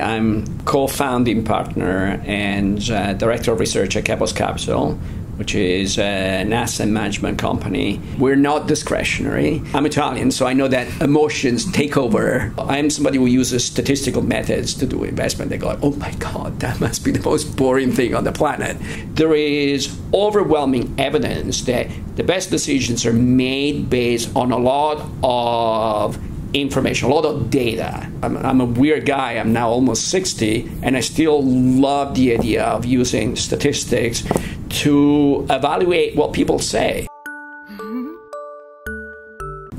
I'm co founding partner and uh, director of research at Kepos Capital, which is uh, an asset management company. We're not discretionary. I'm Italian, so I know that emotions take over. I'm somebody who uses statistical methods to do investment. They go, oh my God, that must be the most boring thing on the planet. There is overwhelming evidence that the best decisions are made based on a lot of information, a lot of data. I'm, I'm, a weird guy. I'm now almost 60, and I still love the idea of using statistics to evaluate what people say. Mm-hmm.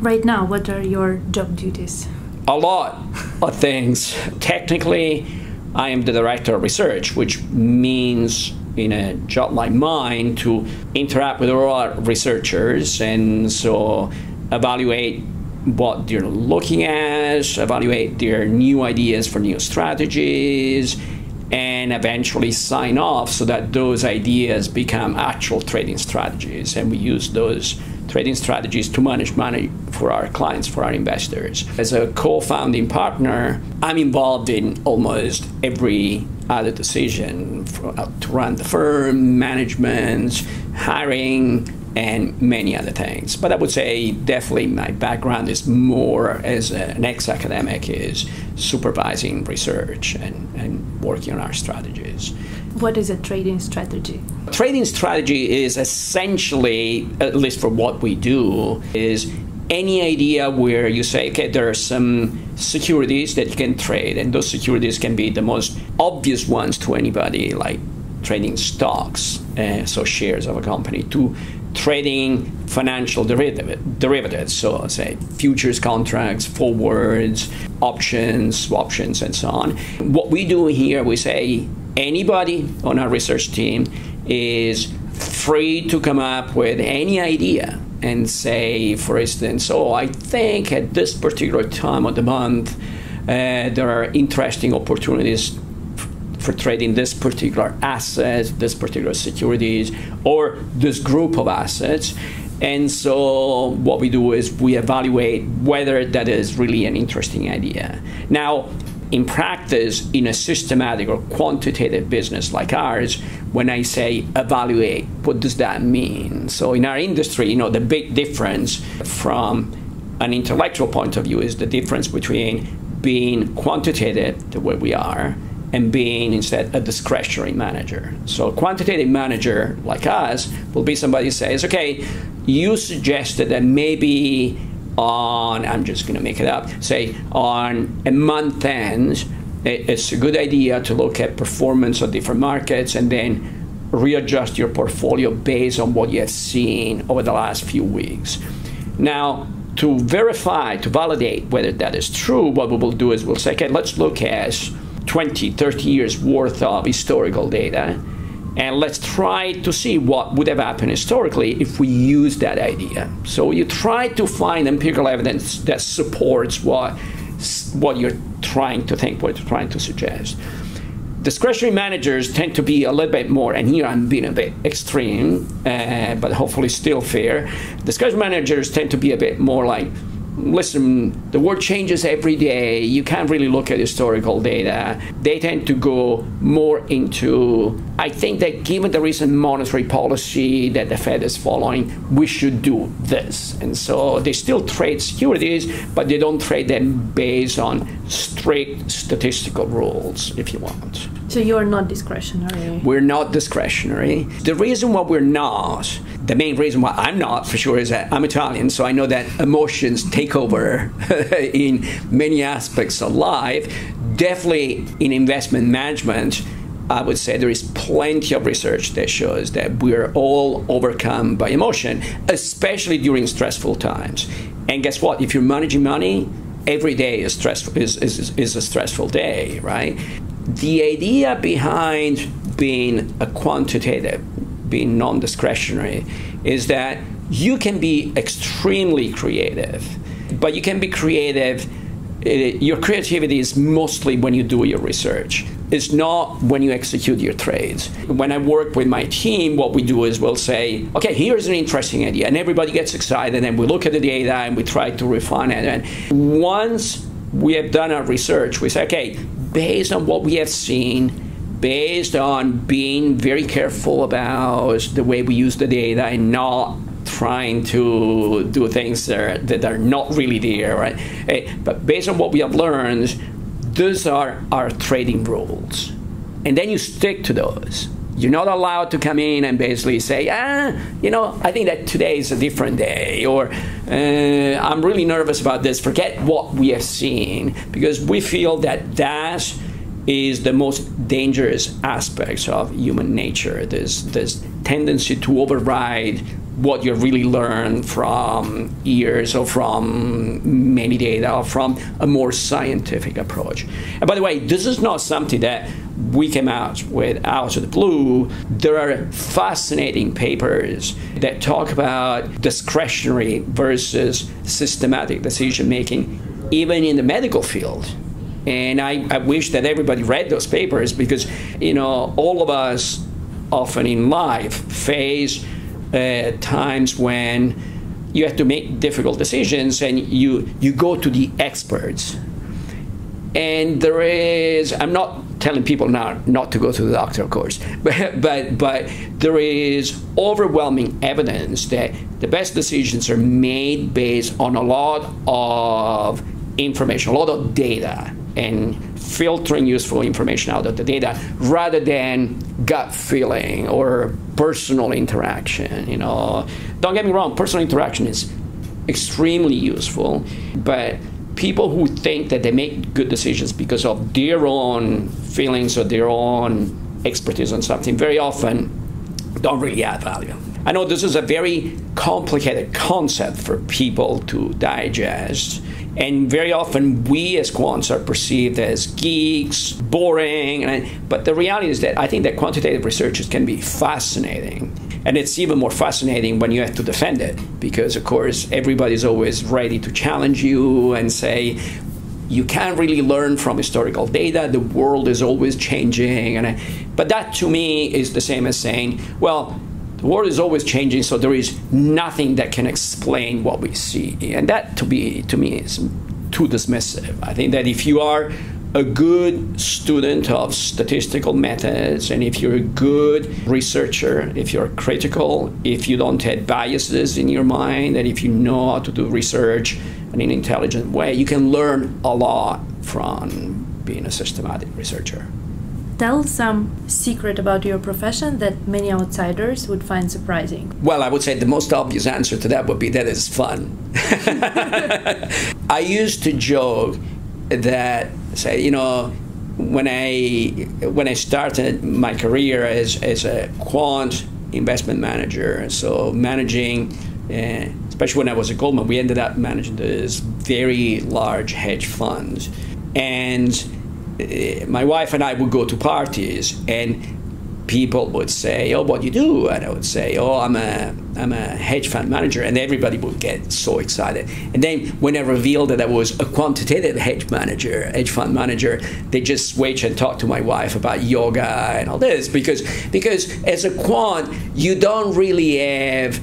Right now, what are your job duties? A lot of things. Technically, I am the director of research, which means in a job like mine to interact with a lot of researchers and so evaluate what they're looking at, evaluate their new ideas for new strategies, and eventually sign off so that those ideas become actual trading strategies. And we use those trading strategies to manage money for our clients, for our investors. As a co founding partner, I'm involved in almost every other decision for, uh, to run the firm, management, hiring, and many other things. But I would say definitely my background is more as an ex academic is supervising research and, and working on our strategies. What is a trading strategy? Trading strategy is essentially, at least for what we do, is any idea where you say, okay, there are some securities that you can trade, and those securities can be the most obvious ones to anybody, like trading stocks, uh, so shares of a company, to trading financial derivative, derivatives, so say futures contracts, forwards, options, options, and so on. What we do here, we say anybody on our research team is free to come up with any idea and say, for instance, oh, I think at this particular time of the month, uh, there are interesting opportunities for trading this particular asset, this particular securities, or this group of assets. And so what we do is we evaluate whether that is really an interesting idea. Now, in practice, in a systematic or quantitative business like ours, when I say evaluate, what does that mean? So in our industry, you know, the big difference from an intellectual point of view is the difference between being quantitative, the way we are, and being instead a discretionary manager. So a quantitative manager like us will be somebody who says, okay, you suggested that maybe on, I'm just going to make it up, say on a month end, it's a good idea to look at performance of different markets and then readjust your portfolio based on what you have seen over the last few weeks. Now, to verify, to validate whether that is true, what we will do is we'll say, okay, let's look at 20, 30 years worth of historical data. And let's try to see what would have happened historically if we use that idea. So you try to find empirical evidence that supports what, what you're trying to think, what you're trying to suggest. Discretionary managers tend to be a little bit more, and here I'm being a bit extreme, uh, but hopefully still fair. Discretionary managers tend to be a bit more like, listen, the world changes every day. You can't really look at historical data. They tend to go more into, I think that given the recent monetary policy that the Fed is following, we should do this. And so they still trade securities, but they don't trade them based on strict statistical rules, if you want. So you're not discretionary? We're not discretionary. The reason why we're not, the main reason why I'm not for sure is that I'm Italian, so I know that emotions take over in many aspects of life. Definitely in investment management, I would say there is plenty of research that shows that we're all overcome by emotion, especially during stressful times. And guess what? If you're managing money, every day is stressful is, is, is a stressful day, right? The idea behind being a quantitative, being non-discretionary, is that you can be extremely creative, but you can be creative. Eh, your creativity is mostly when you do your research. It's not when you execute your trades. When I work with my team, what we do is we'll say, okay, here's an interesting idea, and everybody gets excited, and we look at the data and we try to refine it. And once we have done our research, we say, okay, based on what we have seen, based on being very careful about the way we use the data and not trying to do things that are, that are not really there, right? Eh, but based on what we have learned, those are our trading rules. And then you stick to those. You're not allowed to come in and basically say, ah, you know, I think that today is a different day, or uh, I'm really nervous about this. Forget what we have seen, because we feel that that is the most dangerous aspects of human nature. There's this tendency to override what you really learn from years or from many data or from a more scientific approach. And by the way, this is not something that we came out with out of the blue. There are fascinating papers that talk about discretionary versus systematic decision making, even in the medical field. And I, I wish that everybody read those papers because, you know, all of us often in life face uh, times when you have to make difficult decisions and you you go to the experts. And there is i'm not telling people now not to go to the doctor of course but but but there is overwhelming evidence that the best decisions are made based on a lot of information a lot of data and filtering useful information out of the data rather than gut feeling or personal interaction you know. Don't get me wrong personal interaction is extremely useful but people who think that they make good decisions because of their own feelings or their own expertise on something very often don't really add value i know this is a very complicated concept for people to digest and very often we as quants are perceived as geeks, boring. but the reality is that I think that quantitative research can be fascinating. And it's even more fascinating when you have to defend it, because of course everybody's always ready to challenge you and say, you can't really learn from historical data. The world is always changing. And I, but that to me is the same as saying, well, the world is always changing, so there is nothing that can explain what we see. And that, to be to me, is too dismissive. I think that if you are a good student of statistical methods, and if you're a good researcher, if you're critical, if you don't have biases in your mind, and if you know how to do research in an intelligent way, you can learn a lot from being a systematic researcher tell some secret about your profession that many outsiders would find surprising? Well, I would say the most obvious answer to that would be that it's fun. I used to joke that say, you know, when I when I started my career as as a quant investment manager, so managing uh, especially when I was at Goldman, we ended up managing this very large hedge funds. And uh, my wife and I would go to parties and people would say, "Oh, what do you do?" And I would say, "Oh, I'm a I'm a hedge fund manager," and everybody would get so excited. And then when I revealed that I was a quantitative hedge manager, hedge fund manager, they just switch and talk to my wife about yoga and all this because because as a quant, you don't really have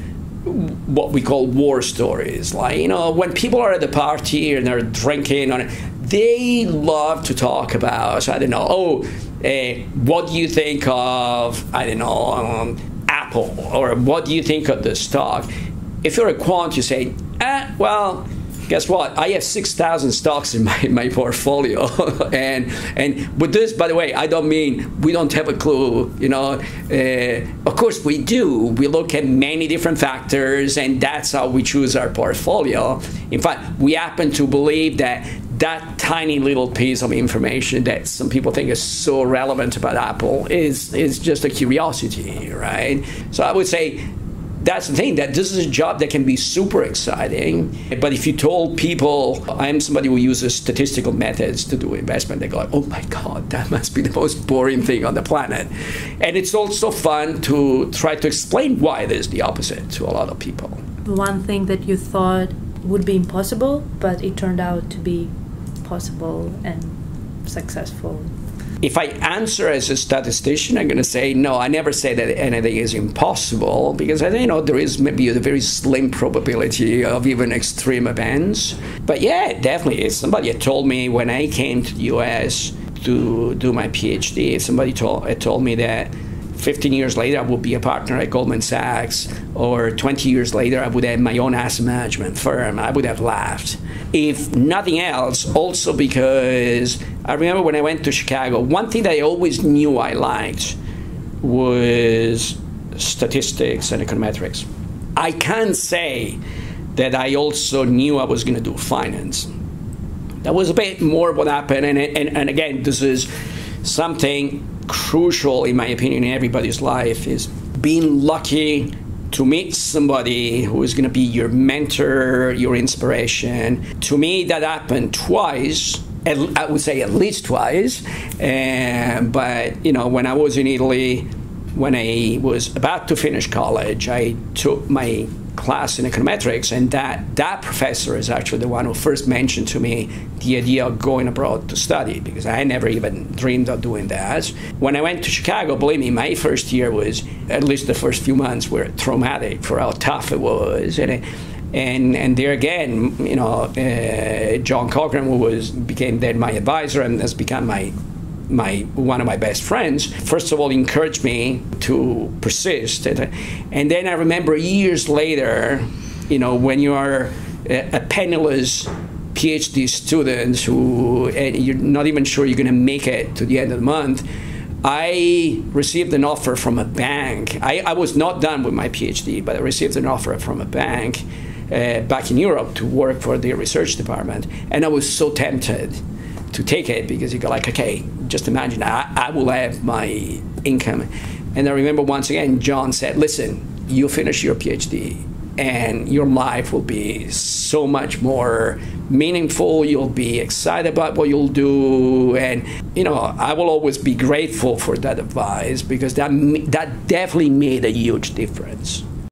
what we call war stories. Like you know, when people are at the party and they're drinking on they love to talk about, I don't know, oh, uh, what do you think of, I don't know, um, Apple, or what do you think of the stock? If you're a quant, you say, ah, well, guess what? I have 6,000 stocks in my, my portfolio. and and with this, by the way, I don't mean we don't have a clue. You know, uh, of course we do. We look at many different factors, and that's how we choose our portfolio. In fact, we happen to believe that that tiny little piece of information that some people think is so relevant about Apple is is just a curiosity, right? So I would say that's the thing that this is a job that can be super exciting. But if you told people i'm somebody who uses statistical methods to do investment they go oh my god that must be the most boring thing on the planet. And it's also fun to try to explain why it is the opposite to a lot of people. One thing that you thought would be impossible but it turned out to be possible and successful? If I answer as a statistician, I'm going to say no. I never say that anything is impossible because I you know there is maybe a very slim probability of even extreme events. But yeah, definitely. Somebody told me when I came to the U.S. to do my PhD, somebody told, told me that 15 years later I would be a partner at Goldman Sachs, or 20 years later I would have my own asset management firm, I would have laughed. If nothing else, also because I remember when I went to Chicago, one thing that I always knew I liked was statistics and econometrics. I can't say that I also knew I was going to do finance. That was a bit more what happened, and, and, and again, this is something crucial, in my opinion, in everybody's life is being lucky to meet somebody who is going to be your mentor, your inspiration. To me, that happened twice. I would say at least twice. Uh, but you know, when I was in Italy, when I was about to finish college, I took my class in econometrics, and that that professor is actually the one who first mentioned to me the idea of going abroad to study because I never even dreamed of doing that. When I went to Chicago, believe me, my first year was at least the first few months were traumatic for how tough it was, and. It, and and there again, you know, uh, John Cochrane, who was became then my advisor and has become my my one of my best friends, first of all, encouraged me to persist. And then I remember years later, you know, when you are a penniless PhD student who you're not even sure you're going to make it to the end of the month. I received an offer from a bank. I, I was not done with my PhD, but I received an offer from a bank uh, back in Europe to work for their research department. And I was so tempted to take it because you go like, okay, just imagine I, I will have my income. And I remember once again, John said, listen, you finish your PhD and your life will be so much more meaningful. You'll be excited about what you'll do. And, you know, I will always be grateful for that advice because that, that definitely made a huge difference.